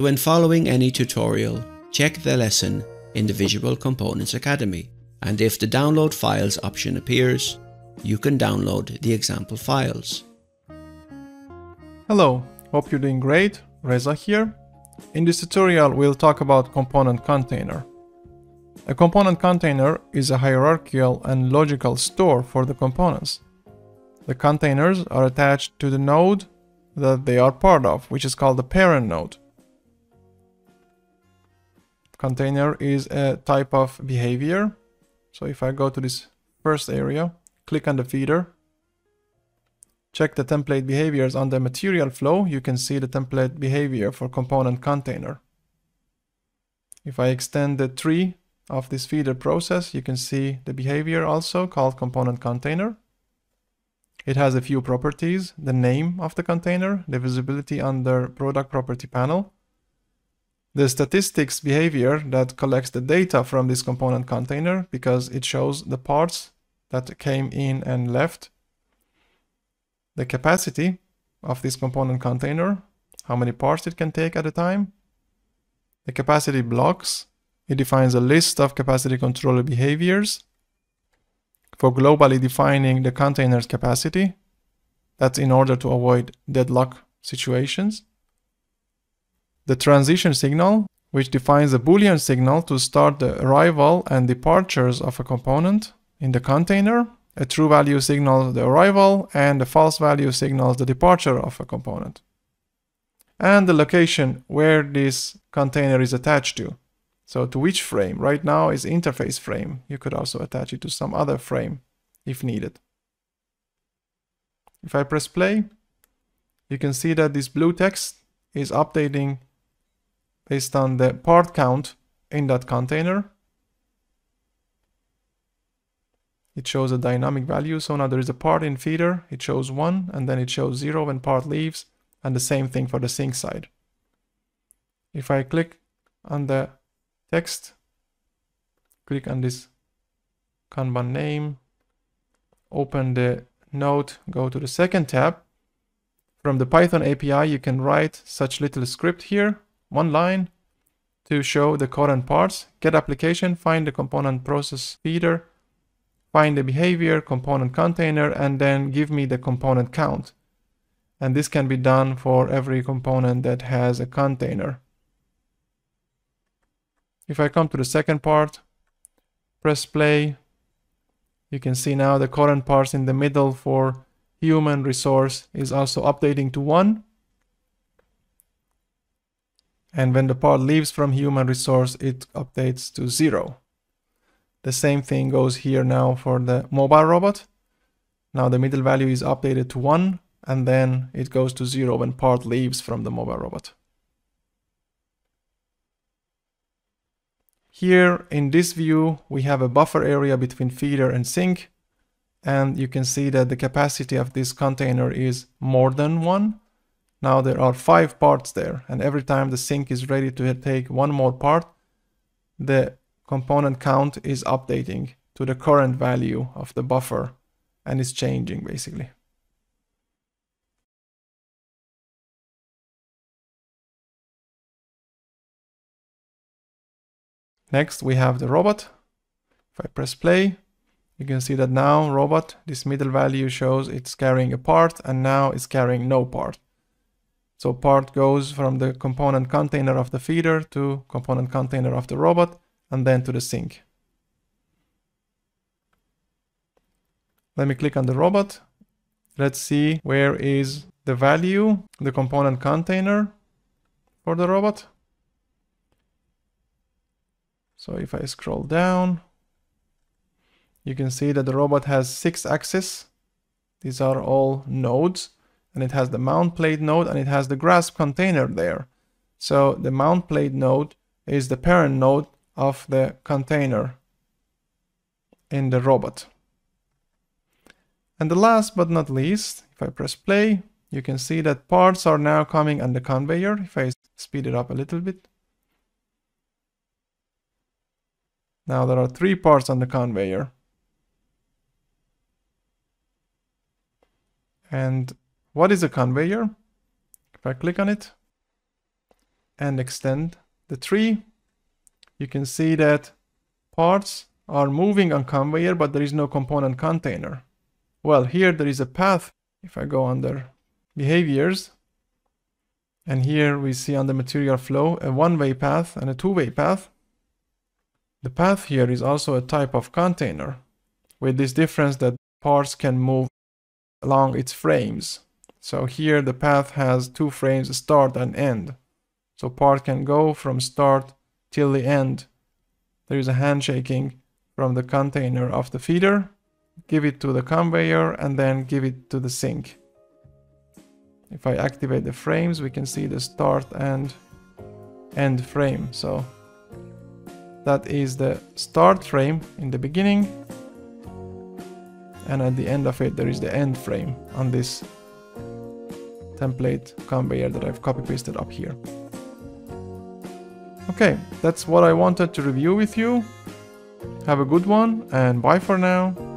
When following any tutorial, check the lesson in the Visual Components Academy and if the download files option appears, you can download the example files. Hello, hope you're doing great, Reza here. In this tutorial we'll talk about component container. A component container is a hierarchical and logical store for the components. The containers are attached to the node that they are part of, which is called the parent node. Container is a type of behavior so if I go to this first area, click on the feeder, check the template behaviors on the material flow, you can see the template behavior for component container. If I extend the tree of this feeder process, you can see the behavior also called component container. It has a few properties, the name of the container, the visibility under product property panel, the statistics behavior that collects the data from this component container because it shows the parts that came in and left. The capacity of this component container, how many parts it can take at a time. The capacity blocks, it defines a list of capacity controller behaviors for globally defining the container's capacity. That's in order to avoid deadlock situations the transition signal, which defines a boolean signal to start the arrival and departures of a component in the container. A true value signals the arrival and a false value signals the departure of a component. And the location where this container is attached to. So to which frame? Right now is interface frame. You could also attach it to some other frame if needed. If I press play, you can see that this blue text is updating based on the part count in that container. It shows a dynamic value. So now there is a part in feeder. It shows one and then it shows zero when part leaves and the same thing for the sink side. If I click on the text, click on this Kanban name, open the node, go to the second tab. From the Python API, you can write such little script here one line to show the current parts, get application, find the component process feeder, find the behavior, component container, and then give me the component count. And this can be done for every component that has a container. If I come to the second part, press play, you can see now the current parts in the middle for human resource is also updating to 1 and when the part leaves from human resource, it updates to zero. The same thing goes here now for the mobile robot. Now the middle value is updated to one, and then it goes to zero when part leaves from the mobile robot. Here in this view, we have a buffer area between feeder and sink, and you can see that the capacity of this container is more than one. Now there are five parts there, and every time the sink is ready to take one more part, the component count is updating to the current value of the buffer and is changing basically. Next we have the robot. If I press play, you can see that now robot, this middle value shows it's carrying a part and now it's carrying no part. So part goes from the component container of the feeder to component container of the robot and then to the sink. Let me click on the robot. Let's see where is the value, the component container for the robot. So if I scroll down, you can see that the robot has six axes. These are all nodes and it has the mount plate node and it has the grasp container there. So the mount plate node is the parent node of the container in the robot. And the last but not least, if I press play, you can see that parts are now coming on the conveyor. If I speed it up a little bit. Now there are three parts on the conveyor. And what is a conveyor? If I click on it, and extend the tree, you can see that parts are moving on conveyor, but there is no component container. Well, here there is a path. If I go under behaviors, and here we see on the material flow a one-way path and a two-way path. The path here is also a type of container, with this difference that parts can move along its frames. So here the path has two frames, start and end. So part can go from start till the end. There is a handshaking from the container of the feeder, give it to the conveyor and then give it to the sink. If I activate the frames, we can see the start and end frame. So that is the start frame in the beginning. And at the end of it, there is the end frame on this template conveyor that I've copy pasted up here. Okay, that's what I wanted to review with you. Have a good one and bye for now.